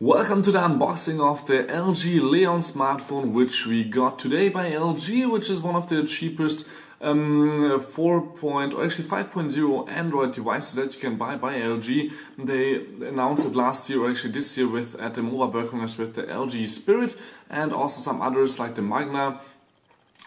Welcome to the unboxing of the LG Leon smartphone which we got today by LG which is one of the cheapest um, 4. Point, or actually 5.0 Android devices that you can buy by LG. They announced it last year or actually this year with at the Mobile World Congress with the LG Spirit and also some others like the Magna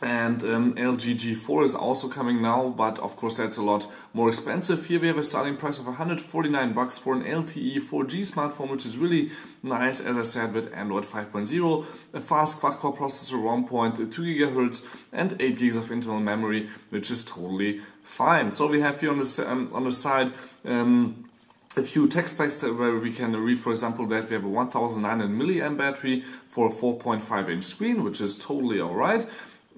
and um, LG G4 is also coming now, but of course that's a lot more expensive. Here we have a starting price of 149 bucks for an LTE 4G smartphone, which is really nice, as I said, with Android 5.0, a fast quad-core processor, 1.2 gigahertz, and 8 gigs of internal memory, which is totally fine. So we have here on the um, on the side. Um, a few text specs where we can read, for example, that we have a 1900 milliamp battery for a 4.5 inch screen, which is totally alright.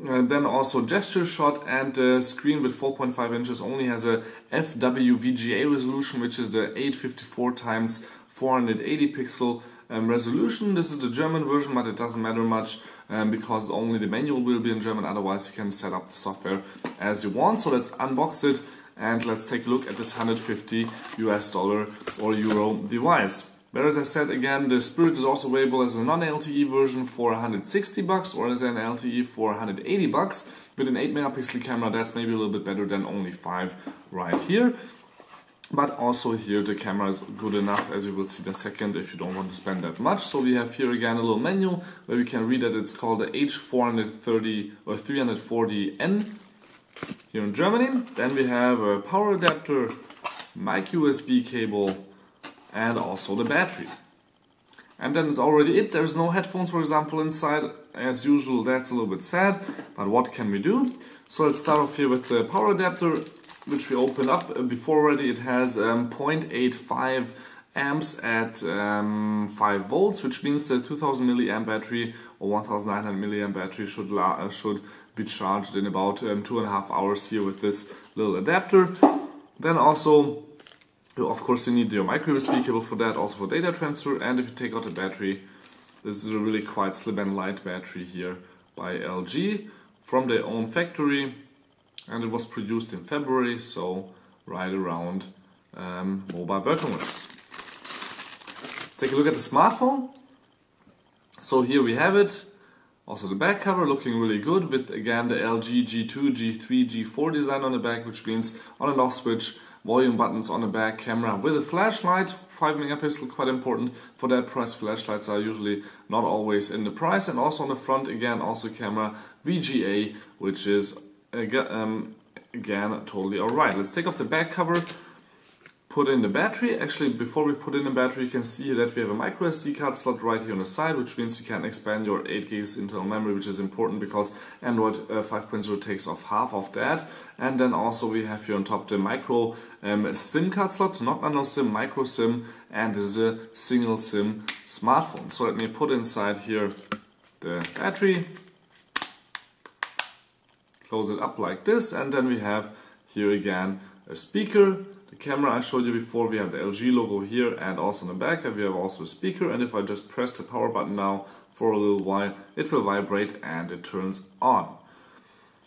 Uh, then also gesture shot and the screen with 4.5 inches only has a FWVGA resolution which is the 854 times 480 pixel um, resolution. This is the German version but it doesn't matter much um, because only the manual will be in German otherwise you can set up the software as you want. So let's unbox it and let's take a look at this 150 US dollar or euro device. Whereas I said again, the Spirit is also available as a non-LTE version for 160 bucks or as an LTE for 180 bucks with an 8 megapixel camera. That's maybe a little bit better than only 5 right here. But also here the camera is good enough as you will see in a second if you don't want to spend that much. So we have here again a little menu where we can read that it's called the H430 or 340N here in Germany. Then we have a power adapter, mic USB cable, and also the battery. And then it's already it. There's no headphones, for example, inside. As usual, that's a little bit sad, but what can we do? So let's start off here with the power adapter, which we opened up uh, before already. It has um, 0.85 amps at um, 5 volts, which means the 2000 milliamp battery or 1900 milliamp battery should, uh, should be charged in about um, two and a half hours here with this little adapter. Then also of course you need your micro USB cable for that, also for data transfer, and if you take out the battery, this is a really quite slim and light battery here by LG from their own factory, and it was produced in February, so right around um, Mobile World Congress. Let's take a look at the smartphone. So here we have it. Also the back cover looking really good with again the LG G2, G3, G4 design on the back, which means on and off switch volume buttons on the back camera. With a flashlight 5 megapixel quite important for that price. Flashlights are usually not always in the price. And also on the front again also camera VGA which is um, again totally alright. Let's take off the back cover put in the battery. Actually, before we put in the battery, you can see that we have a micro SD card slot right here on the side, which means you can expand your 8 gigs internal memory, which is important because Android uh, 5.0 takes off half of that. And then also we have here on top the micro um, SIM card slot, not nano SIM, micro SIM, and this is a single SIM smartphone. So let me put inside here the battery, close it up like this, and then we have here again a speaker camera I showed you before, we have the LG logo here and also on the back we have also a speaker and if I just press the power button now for a little while, it will vibrate and it turns on.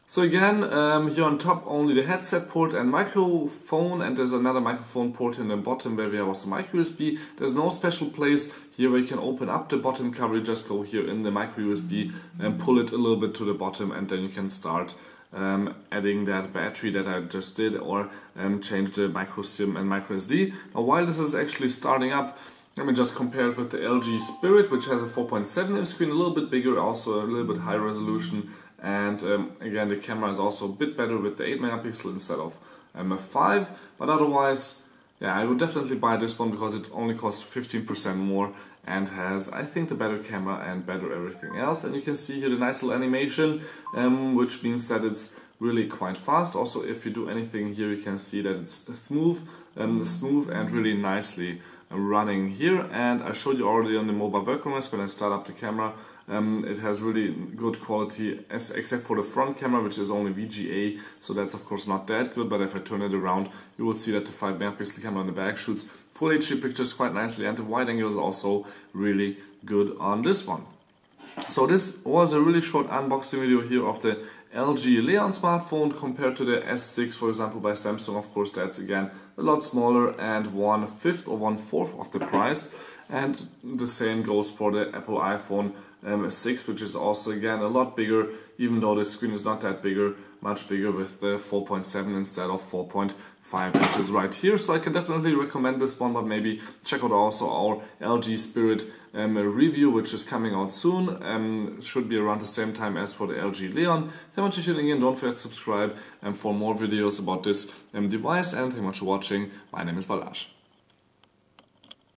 So again, um, here on top only the headset port and microphone and there's another microphone port in the bottom where we have also micro USB. There's no special place here where you can open up the bottom cover, you just go here in the micro USB and pull it a little bit to the bottom and then you can start um, adding that battery that I just did or um, change the micro SIM and micro SD. Now while this is actually starting up, let me just compare it with the LG Spirit which has a 4.7 inch screen, a little bit bigger, also a little bit higher resolution and um, again the camera is also a bit better with the 8 megapixel instead of um, 5 but otherwise yeah I would definitely buy this one because it only costs 15% more and has I think the better camera and better everything else. And you can see here the nice little animation um, which means that it's really quite fast. Also if you do anything here you can see that it's smooth um, smooth and really nicely running here and I showed you already on the mobile Congress when I start up the camera um, it has really good quality as, except for the front camera which is only VGA so that's of course not that good but if I turn it around you will see that the 5 megapixel camera on the back shoots Full HD pictures quite nicely and the wide angle is also really good on this one. So this was a really short unboxing video here of the LG Leon smartphone compared to the S6 for example by Samsung of course that's again a lot smaller and one fifth or one fourth of the price. And the same goes for the Apple iPhone um, 6 which is also again a lot bigger even though the screen is not that bigger much bigger with the 4.7 instead of 4.5 inches right here. So I can definitely recommend this one but maybe check out also our LG Spirit um, review which is coming out soon. Um, should be around the same time as for the LG Leon. thank tuning in don't forget to subscribe um, for more videos about this um, device and thank you much for watching. My name is Balazs